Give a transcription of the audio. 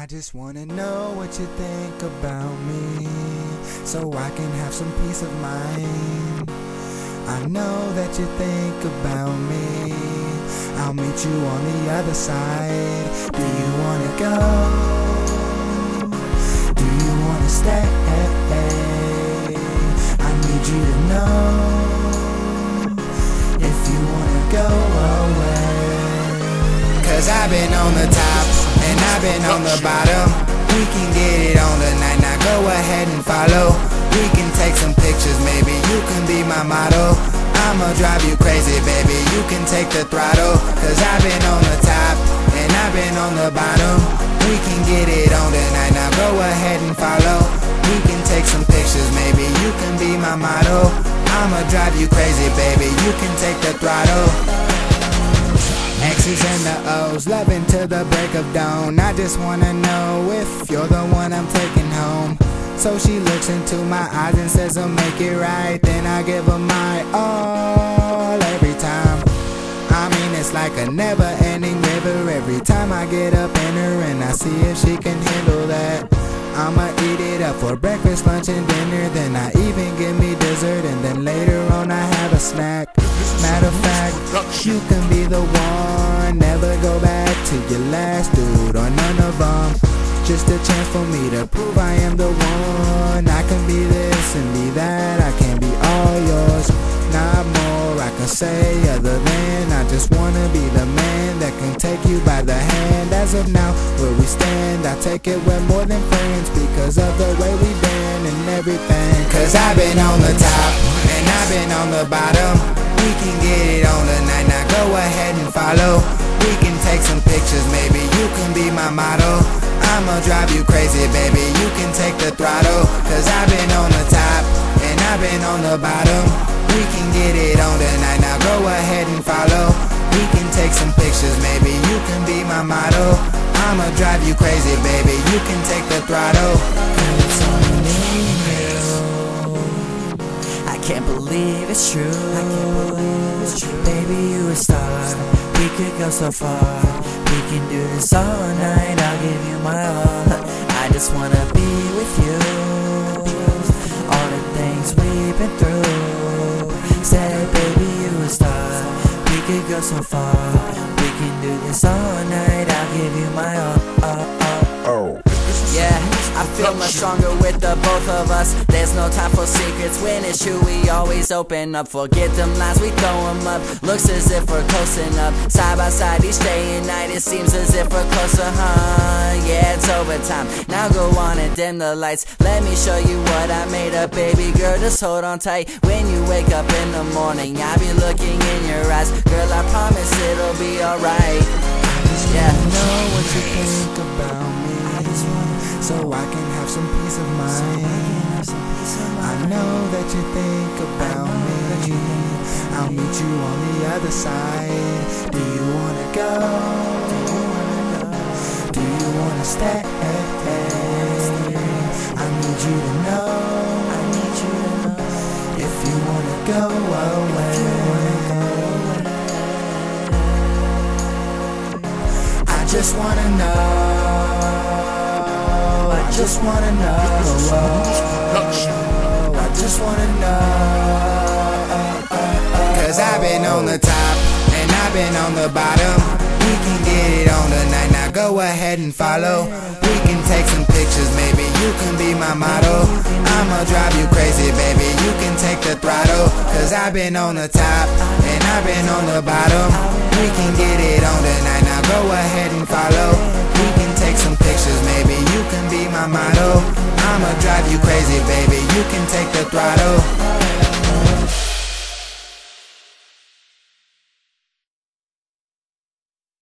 I just wanna know what you think about me so I can have some peace of mind. I know that you think about me. I'll meet you on the other side. Do you wanna go? Do you wanna stay? I need you to know if you wanna go away. Cause I've been on the top I've been on the bottom. We can get it on tonight, now go ahead and follow. We can take some pictures, maybe you can be my model. I'ma drive you crazy, baby, you can take the throttle. Cause I've been on the top and I've been on the bottom. We can get it on tonight, now go ahead and follow. We can take some pictures, maybe you can be my model. I'ma drive you crazy, baby, you can take the throttle. X's and the O's, loving the break of dawn. I just wanna know if you're the one I'm taking home. So she looks into my eyes and says, I'll make it right. Then I give her my all every time. I mean, it's like a never ending river. Every time I get up in her and I see if she can handle that. I'ma eat it up for breakfast, lunch, and dinner. Then I even give me dessert, and then later on I have a snack. Matter of fact, you can be the one. Never go back to your last dude or none of them. Just a chance for me to prove I am the one. I can be this and be that. I can be all yours. Not more I can say other than I just wanna be the man that can take you by the hand. As of now, where we stand, I take it we're more than friends because of the way we've been and everything. Cause I've been on the top and I've been on the bottom. We can get it on tonight, now go ahead and follow. We can take some pictures, maybe you can be my model. I'ma drive you crazy, baby, you can take the throttle. Cause I've been on the top and I've been on the bottom. We can get it on tonight, now go ahead and follow. We can take some pictures, maybe you can be my model. I'ma drive you crazy, baby, you can take the throttle. It's only me and you. I can't believe it's true. I can't believe it's true. Baby, you a star. We could go so far. We can do this all night. I'll give you my all. I just wanna be with you. Go so far. We can do this all night. I'll give you my all. all, all. Oh. Yeah, I feel much stronger with the both of us. There's no time for secrets. When it's true, we always open up. Forget them lines, we throw them up. Looks as if we're close enough. Side by side each day and night, it seems as if we're closer, huh? Yeah, it's overtime. Now go on and dim the lights. Let me show you what up, baby girl. Just hold on tight. When you wake up in the morning, I'll be looking in your eyes. Girl, I promise it'll be alright. Yeah. I know what you think about me so I can have some peace of mind. I know that you think about me. I'll meet you on the other side. Do you wanna go? Do you wanna stay? Go. I just wanna know. I just wanna know. I just wanna know. Cause I've been on the top and I've been on the bottom. We can get it on tonight, now go ahead and follow. We can take some pictures, maybe you can be my model. I'ma drive you crazy, baby, you can take the throttle. Cause I've been on the top and I've been on the bottom. We can get it on tonight, now go ahead and follow. We can take some pictures, maybe you can be my model. I'ma drive you crazy, baby, you can take the throttle.